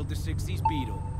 killed the 60s Beetle.